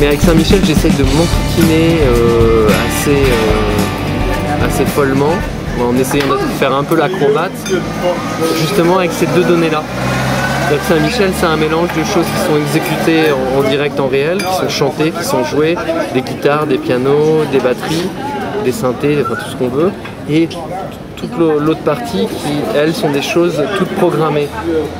Mais avec Saint-Michel, j'essaye de m'enquiquiner euh, assez, euh, assez follement, en essayant de faire un peu l'acrobate, justement avec ces deux données-là. Saint-Michel, c'est un mélange de choses qui sont exécutées en, direct, en réel, qui sont chantées, qui sont jouées, des guitares, des pianos, des batteries, des synthés, enfin tout ce qu'on veut, et toute l'autre partie qui, elles, sont des choses toutes programmées.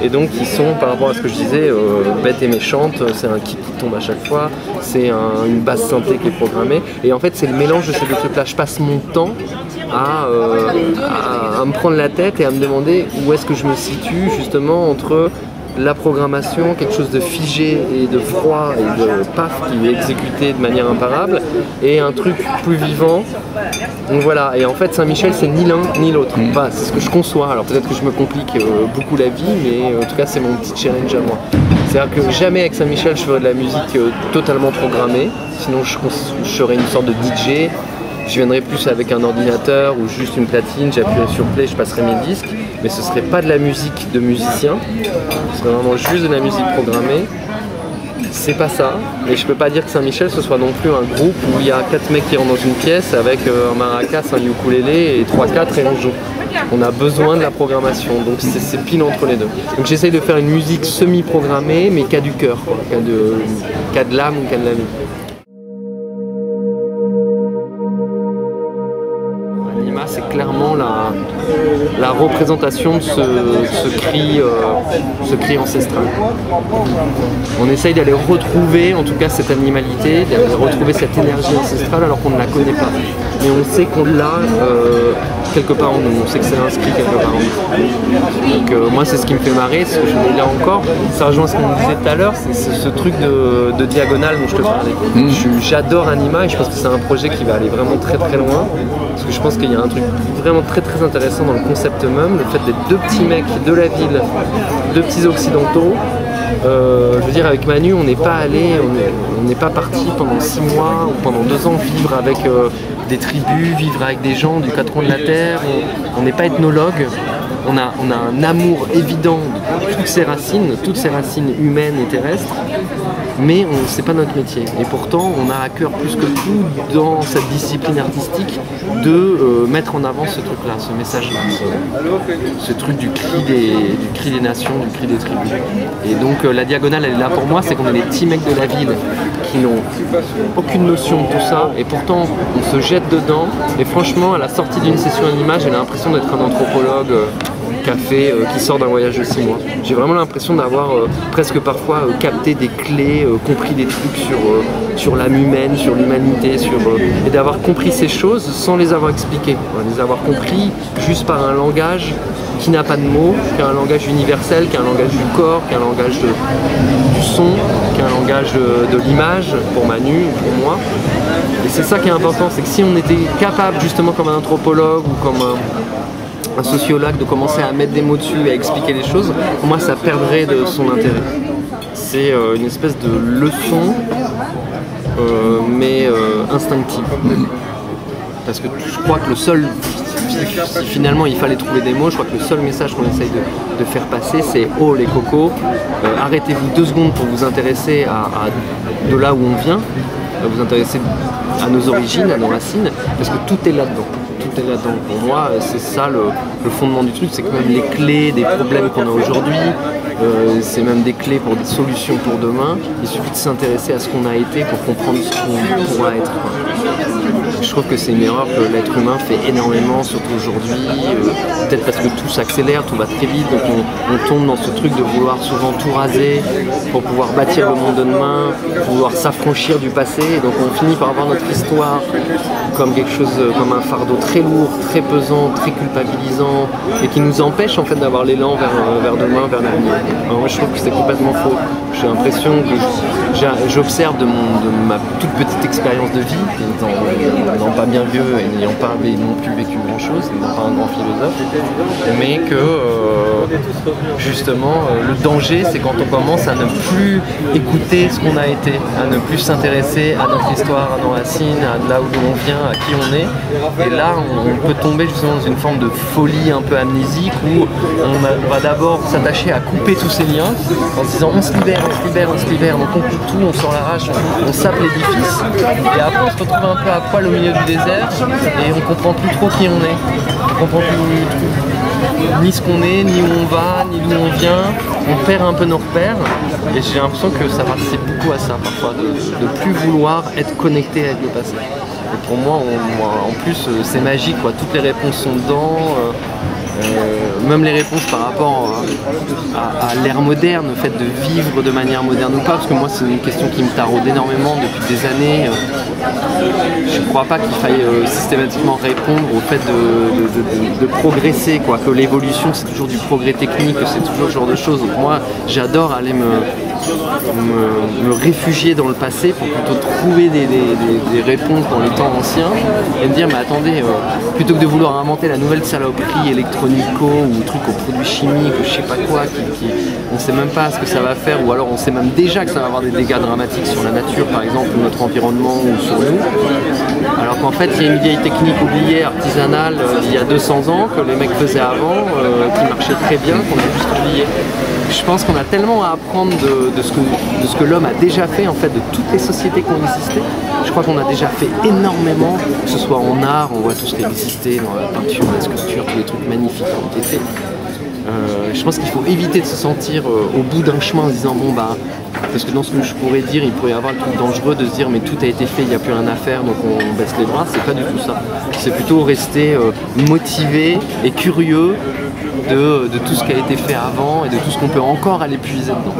Et donc qui sont, par rapport à ce que je disais, euh, bêtes et méchantes, c'est un kick qui tombe à chaque fois, c'est une basse synthé qui est programmée. Et en fait, c'est le mélange de ces deux trucs-là. Je passe mon temps euh, à, à, me prendre la tête et à me demander où est-ce que je me situe justement entre la programmation, quelque chose de figé et de froid et de paf qui est exécuté de manière imparable, et un truc plus vivant. Donc voilà, et en fait Saint-Michel c'est ni l'un ni l'autre. Mm. Enfin, c'est ce que je conçois, alors peut-être que je me complique euh, beaucoup la vie, mais euh, en tout cas c'est mon petit challenge à moi. C'est-à-dire que jamais avec Saint-Michel je ferai de la musique euh, totalement programmée, sinon je, je serais une sorte de DJ je viendrais plus avec un ordinateur ou juste une platine, j'appuierais sur play, je passerais mes disques, mais ce serait pas de la musique de musicien, ce serait vraiment juste de la musique programmée. C'est pas ça, et je peux pas dire que Saint-Michel ce soit non plus un groupe où il y a quatre mecs qui rentrent dans une pièce avec euh, un maracas, un ukulélé et 3-4 et on joue. On a besoin de la programmation, donc c'est pile entre les deux. Donc j'essaye de faire une musique semi-programmée, mais qui a du cœur, qui a de, de l'âme ou qui a de la vie. La, représentation de ce, cri, euh, ce cri ancestral. On essaye d'aller retrouver en tout cas cette animalité, d'aller retrouver cette énergie ancestrale alors qu'on ne la connaît pas. Mais on sait qu'on l'a euh, quelque part en nous, on sait que c'est inscrit quelque part en nous. Donc euh, moi c'est ce qui me fait marrer, ce que je encore, ça rejoint ce qu'on disait tout à l'heure, c'est ce, truc de, diagonale dont je te parlais. Mm. J'adore Anima et je pense que c'est un projet qui va aller vraiment très très loin, parce que je pense qu'il y a un truc vraiment très très intéressant dans le concept même, le fait d'être deux petits mecs de la ville, deux petits occidentaux. Euh, je veux dire, avec Manu, on n'est pas allé, on n'est pas parti pendant six mois ou pendant deux ans vivre avec euh, des tribus, vivre avec des gens du coins de la terre. On n'est pas ethnologue. On a, un amour évident de toutes ces racines, toutes ces racines humaines et terrestres mais c'est pas notre métier. Et pourtant, on a à cœur plus que tout dans cette discipline artistique de euh, mettre en avant ce truc-là, ce message-là, ce, truc du cri, des, du cri des nations, du cri des tribus. Et donc euh, la diagonale, elle est là pour moi, c'est qu'on est les petits mecs de la ville qui n'ont aucune notion de tout ça, et pourtant on se jette dedans. Et franchement, à la sortie d'une session en image, j'ai l'impression d'être un anthropologue. Euh, café euh, qui sort d'un voyage de 6 mois. J'ai vraiment l'impression d'avoir euh, presque parfois euh, capté des clés, compris des trucs sur, sur l'âme humaine, sur l'humanité, sur, et d'avoir compris ces choses sans les avoir expliquées. Les avoir compris juste par un langage qui n'a pas de mots, qui a un langage universel, qui a un langage du corps, qui a un langage du son, qui a un langage de, de l'image pour Manu, pour moi. Et c'est ça qui est important, c'est que si on était capable justement comme un anthropologue ou comme un, un sociologue de commencer à mettre des mots dessus et à expliquer les choses, pour moi ça perdrait de son intérêt. C'est euh, une espèce de leçon, euh, mais euh, instinctive. Parce que je crois que le seul, si finalement il fallait trouver des mots, je crois que le seul message qu'on essaye de, faire passer, c'est oh les cocos, arrêtez-vous deux secondes pour vous intéresser à, de là où on vient, vous intéresser à nos origines, à nos racines, parce que tout est là-dedans tout. Pour moi, c'est ça le, fondement du truc, c'est que même les clés des problèmes qu'on a aujourd'hui, euh, c'est même des clés pour des solutions pour demain. Il suffit de s'intéresser à ce qu'on a été pour comprendre ce qu'on pourra être. Je trouve que c'est une erreur que l'être humain fait énormément, surtout aujourd'hui. Euh, peut-être parce que tout s'accélère, tout va très vite, donc on, tombe dans ce truc de vouloir souvent tout raser pour pouvoir bâtir le monde de demain, pour pouvoir s'affranchir du passé. donc on finit par avoir notre histoire comme quelque chose, comme un fardeau très lourd, très pesant, très culpabilisant, et qui nous empêche en fait d'avoir l'élan vers, vers demain, vers l'avenir. moi je trouve que c'est complètement faux. J'ai l'impression que j'observe de, de ma toute petite expérience de vie, n'ayant pas bien vieux et n'ayant pas non plus vécu grand chose, n'étant pas un grand philosophe, mais que euh, justement euh, le danger c'est quand on commence à ne plus écouter ce qu'on a été, à ne plus s'intéresser à notre histoire, à nos racines, à là où on vient, à qui on est. Et là on, peut tomber justement dans une forme de folie un peu amnésique où on, va d'abord s'attacher à couper tous ces liens en se disant on se libère, on se libère, on se libère, donc on coupe tout, on sort l'arrache, on, on sape l'édifice, et après on se retrouve un peu à poil au milieu du désert, et on comprend plus trop qui on est. On comprend plus ni ce qu'on est, ni où on va, ni d'où on vient. On perd un peu nos repères, et j'ai l'impression que ça participe beaucoup à ça parfois, de plus vouloir être connecté avec le passé. Et pour moi, en plus, euh, c'est magique, quoi. toutes les réponses sont dedans. Euh, euh, même les réponses par rapport à, l'ère moderne, le fait de vivre de manière moderne ou pas, parce que moi c'est une question qui me taraude énormément depuis des années. Je ne crois pas qu'il faille euh, systématiquement répondre au fait de, progresser, quoi, que l'évolution c'est toujours du progrès technique, que c'est toujours ce genre de choses. Donc moi j'adore aller me, me, réfugier dans le passé pour plutôt trouver des, réponses dans les temps anciens et me dire mais attendez, euh, plutôt que de vouloir inventer la nouvelle saloperie électronico ou truc aux produits chimiques ou je sais pas quoi, qui, on sait même pas ce que ça va faire ou alors on sait même déjà que ça va avoir des dégâts dramatiques sur la nature par exemple, ou notre environnement ou sur Alors qu'en fait il y a une vieille technique oubliée, artisanale, euh, il y a 200 ans, que les mecs faisaient avant, euh, qui marchait très bien, qu'on a juste oublié je pense qu'on a tellement à apprendre de, ce que, l'homme a déjà fait, en fait, de toutes les sociétés qui ont existé. Je crois qu'on a déjà fait énormément, que ce soit en art, on voit tout ce qui a existé dans la peinture, la sculpture, tous les trucs magnifiques qui ont été faits. Euh, je pense qu'il faut éviter de se sentir euh, au bout d'un chemin en se disant bon bah parce que dans ce que je pourrais dire il pourrait y avoir le truc dangereux de se dire mais tout a été fait il n'y a plus rien à faire donc on baisse les bras c'est pas du tout ça c'est plutôt rester euh, motivé et curieux de, tout ce qui a été fait avant et de tout ce qu'on peut encore aller puiser dedans.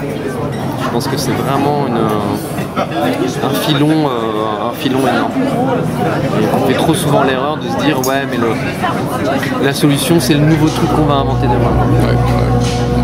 Je pense que c'est vraiment un, filon, euh, un filon énorme. on fait trop souvent l'erreur de se dire ouais mais la solution c'est le nouveau truc qu'on va inventer demain.